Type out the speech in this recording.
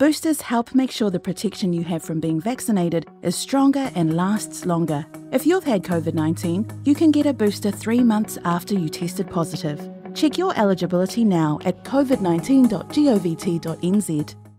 Boosters help make sure the protection you have from being vaccinated is stronger and lasts longer. If you've had COVID 19, you can get a booster three months after you tested positive. Check your eligibility now at covid19.govt.nz.